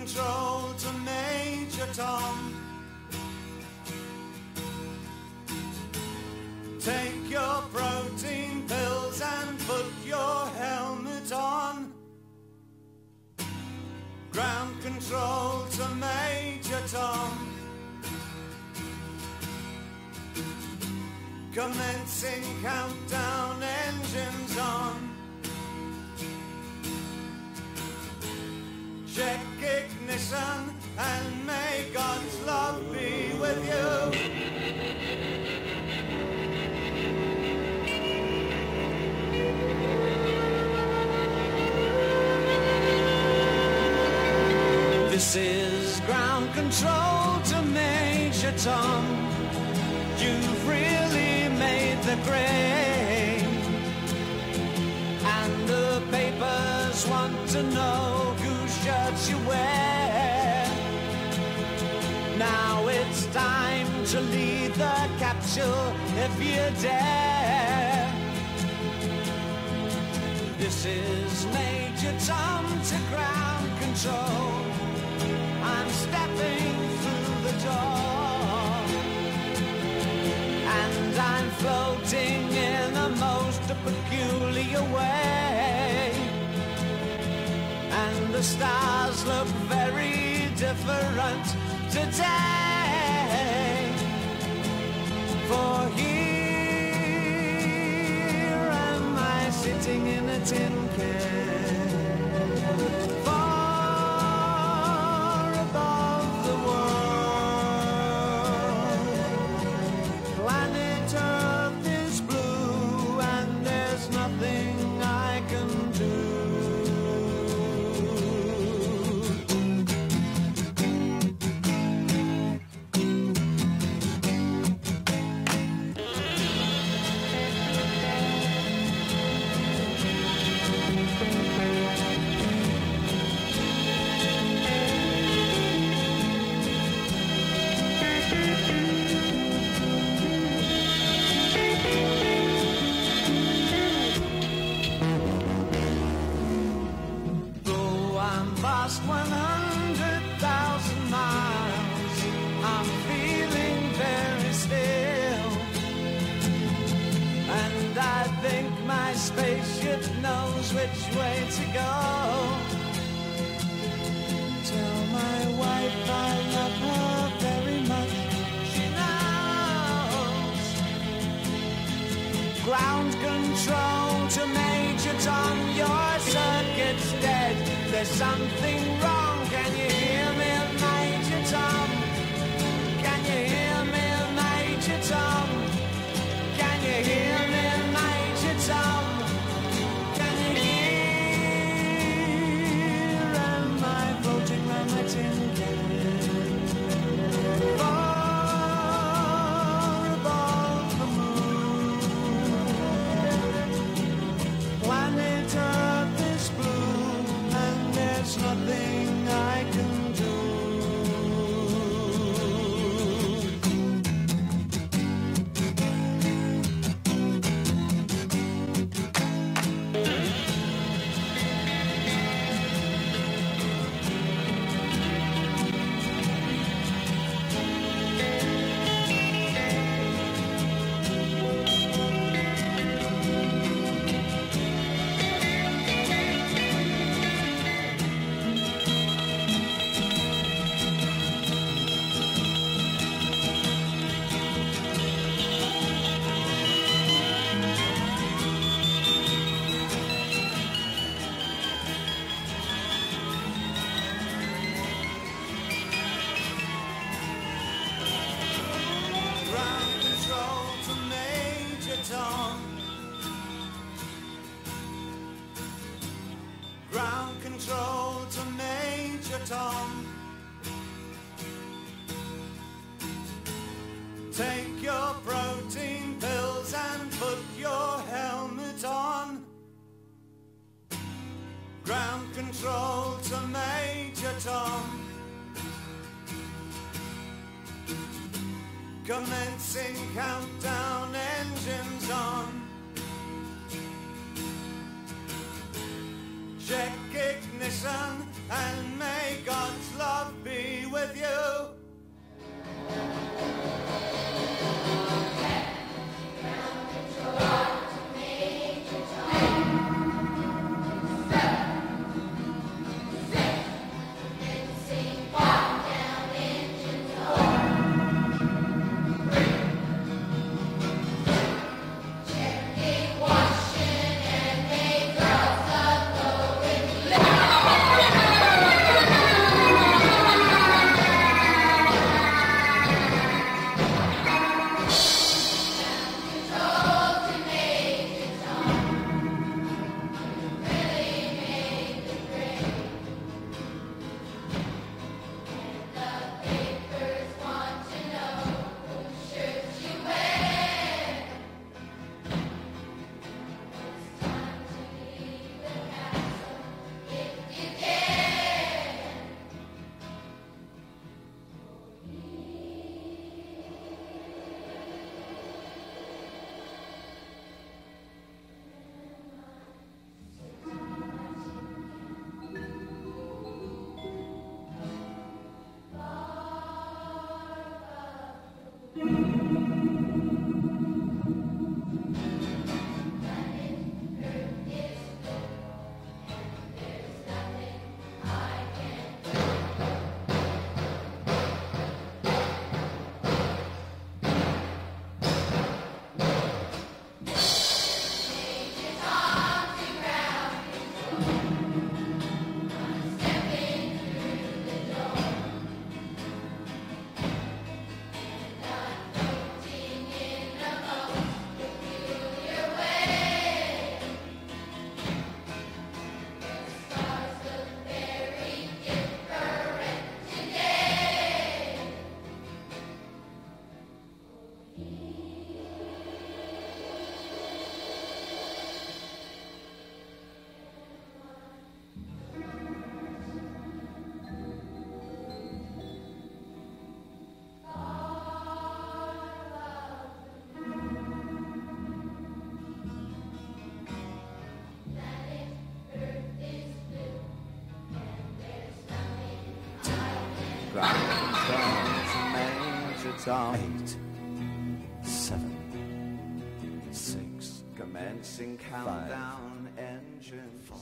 control to Major Tom. Take your protein pills and put your helmet on. Ground control to Major Tom. Commencing countdown, engines on. Check and may God's love be with you. This is ground control to Major Tom. You've really made the grade. And the papers want to know whose shirts you wear. Time to lead the capsule if you dare. This is Major Tom to ground control. I'm stepping through the door. And I'm floating in a most peculiar way. And the stars look very different today. For here am I sitting in a tin can. Spaceship knows which way to go. Tell my wife I love her very much. She knows. Ground control to Major Tom, your circuit's dead. There's something wrong. Floating Commencing countdown, engines on. Check ignition. and may God's love be with you. Eight, seven, six, Commencing countdown, engine. four,